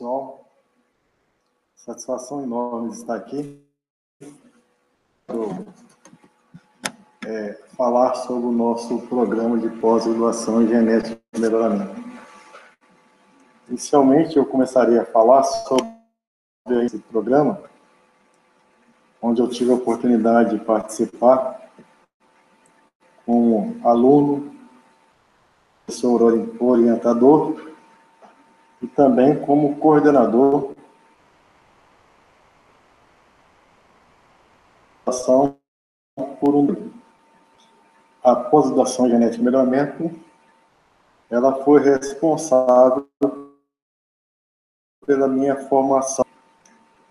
pessoal. Satisfação enorme estar aqui. É, falar sobre o nosso programa de pós-graduação em genética e melhoramento. Inicialmente, eu começaria a falar sobre esse programa, onde eu tive a oportunidade de participar como aluno, professor orientador e também como coordenador por um a pós-graduação em genética e melhoramento, ela foi responsável pela minha formação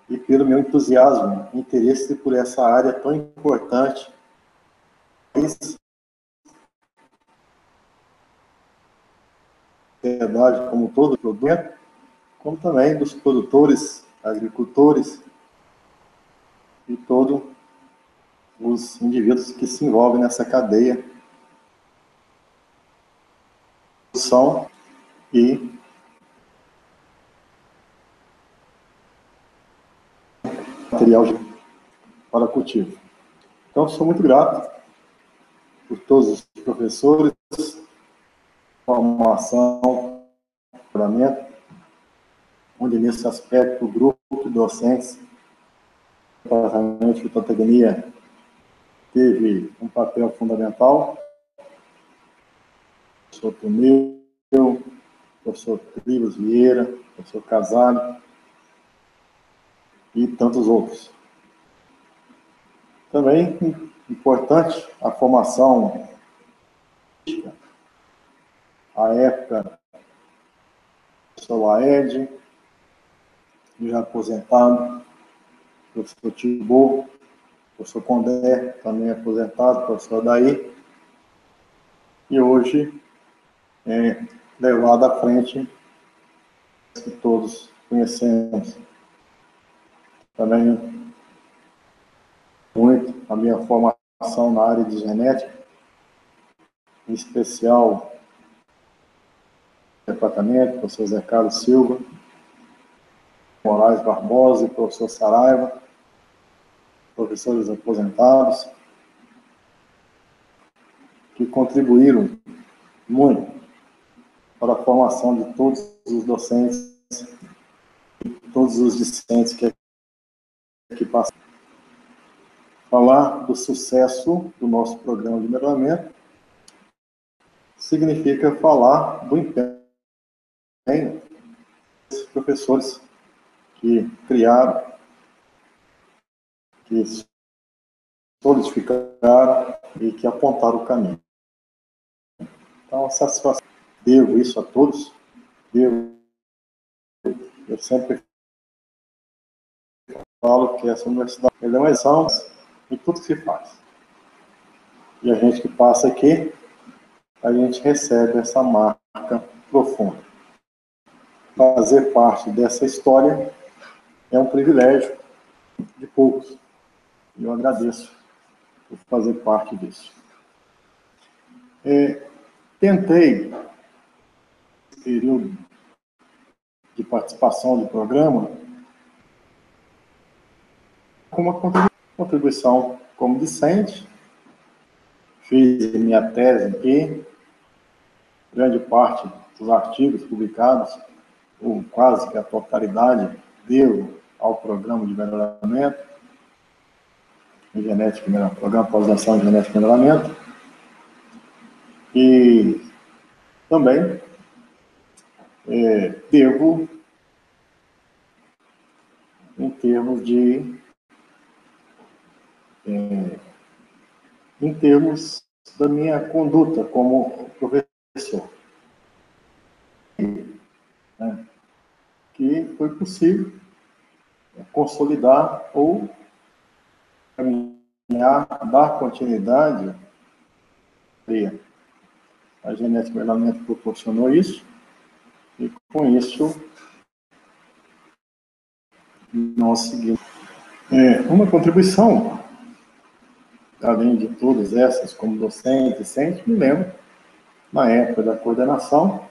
e pelo meu entusiasmo, interesse por essa área tão importante sociedade como todo produto, como também dos produtores, agricultores e todos os indivíduos que se envolvem nessa cadeia produção e material para cultivo. Então, sou muito grato por todos os professores, formação, treinamento, onde nesse aspecto o grupo de docentes, departamento de fitotecnia, teve um papel fundamental. Professor Tuneu, professor Tribos Vieira, professor Casale e tantos outros. Também importante a formação a época, o professor Laed, já aposentado, professor Tibor, professor Condé, também aposentado, professor Daí, e hoje é levado à frente que todos conhecemos. Também muito a minha formação na área de genética, em especial departamento, professor Zé Carlos Silva, Moraes Barbosa e professor Saraiva, professores aposentados, que contribuíram muito para a formação de todos os docentes, todos os discentes que aqui passam. Falar do sucesso do nosso programa de melhoramento significa falar do empenho professores que criaram, que solidificaram e que apontaram o caminho. Então, a satisfação, devo isso a todos, devo, eu sempre falo que essa universidade é uma exceção em tudo que se faz. E a gente que passa aqui, a gente recebe essa marca profunda fazer parte dessa história é um privilégio de poucos. E eu agradeço por fazer parte disso. É, tentei, período de participação do programa, com uma contribuição como discente, fiz minha tese aqui, grande parte dos artigos publicados ou quase que a totalidade, deu ao programa de melhoramento, genética, programa de pós-graduação em genética e melhoramento, e também é, devo, em termos de é, em termos da minha conduta como professor. Né? Que foi possível consolidar ou caminhar, dar continuidade a genética do elemento proporcionou isso, e com isso nós seguimos. É, uma contribuição, além de todas essas, como docente, sempre me lembro, na época da coordenação,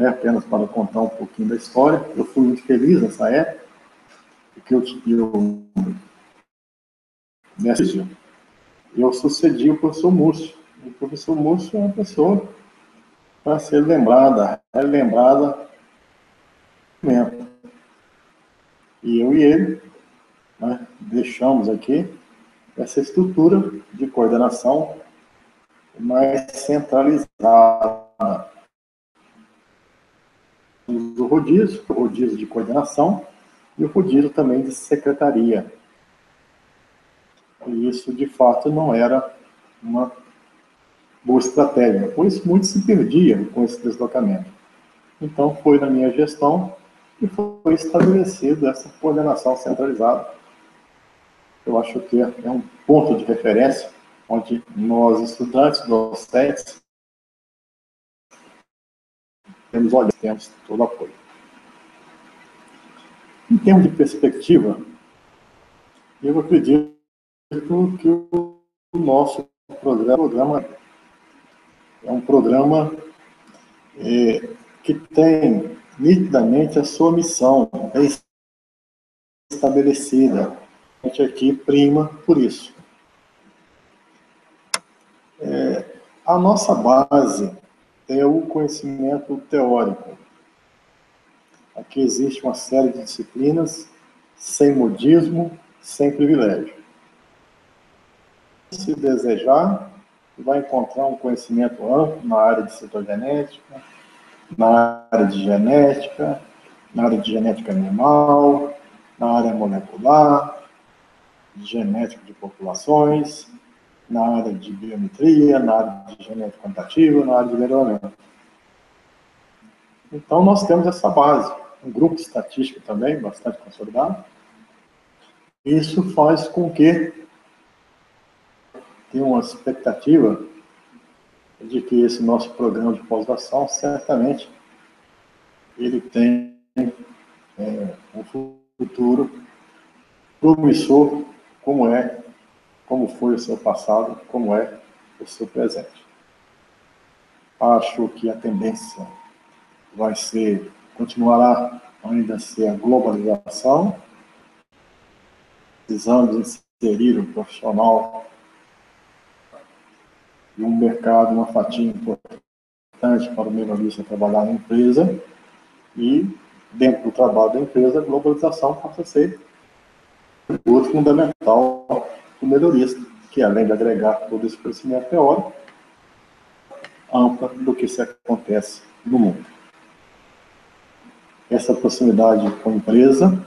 né, apenas para contar um pouquinho da história. Eu fui muito feliz nessa época, porque eu, eu, nesse, eu sucedi o professor Múcio. O professor Múcio é uma pessoa para ser lembrada, relembrada. E eu e ele né, deixamos aqui essa estrutura de coordenação mais centralizada. O rodízio, o rodízio de coordenação e o rodízio também de secretaria. E isso, de fato, não era uma boa estratégia. Por isso, muito se perdia com esse deslocamento. Então, foi na minha gestão e foi estabelecida essa coordenação centralizada. Eu acho que é um ponto de referência onde nós, estudantes, docentes, temos olhos, temos todo apoio. Em termos de perspectiva, eu acredito que o nosso programa, é um programa é, que tem nitidamente a sua missão bem estabelecida. A gente aqui prima por isso. É, a nossa base é o conhecimento teórico. Aqui existe uma série de disciplinas sem modismo, sem privilégio. Se desejar, vai encontrar um conhecimento amplo na área de citogenética, na área de genética, na área de genética animal, na área molecular, genética de populações, na área de biometria, na área de genética quantitativa, na área de melhoramento. Então, nós temos essa base, um grupo de estatística também, bastante consolidado. Isso faz com que tenha uma expectativa de que esse nosso programa de pós-graduação, certamente, ele tem é, um futuro promissor, como é como foi o seu passado, como é o seu presente. Acho que a tendência vai ser, continuará ainda a ser a globalização. Precisamos inserir o profissional em um mercado, uma fatia importante para o melhorista trabalhar na empresa e, dentro do trabalho da empresa, a globalização passa a ser outro fundamental o melhorista, que além de agregar todo esse conhecimento teórico, ampla do que se acontece no mundo. Essa proximidade com a empresa,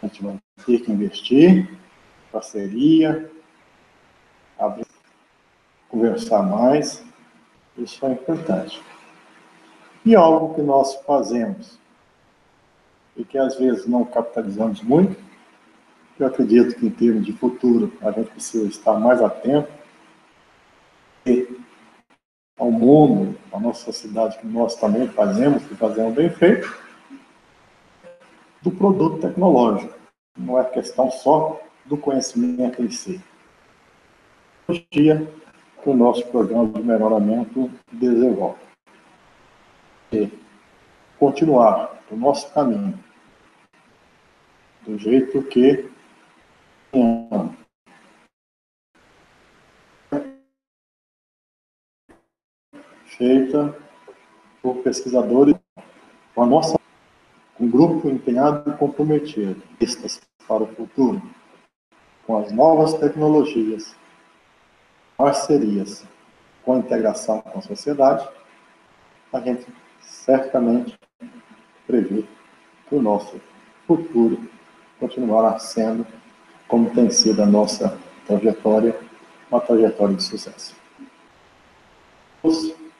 a gente vai ter que investir, parceria, abrir, conversar mais, isso é importante. E algo que nós fazemos e que às vezes não capitalizamos muito, eu acredito que, em termos de futuro, a gente precisa estar mais atento ao mundo, à nossa sociedade, que nós também fazemos, que fazemos bem feito, do produto tecnológico. Não é questão só do conhecimento em si. Que o nosso programa de melhoramento desenvolve. E continuar o nosso caminho do jeito que feita por pesquisadores com a nossa grupo empenhado e comprometido para o futuro com as novas tecnologias, parcerias com a integração com a sociedade, a gente certamente prevê que o nosso futuro continuará sendo como tem sido a nossa trajetória, uma trajetória de sucesso.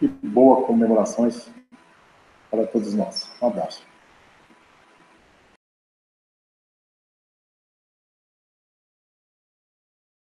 E boas comemorações para todos nós. Um abraço.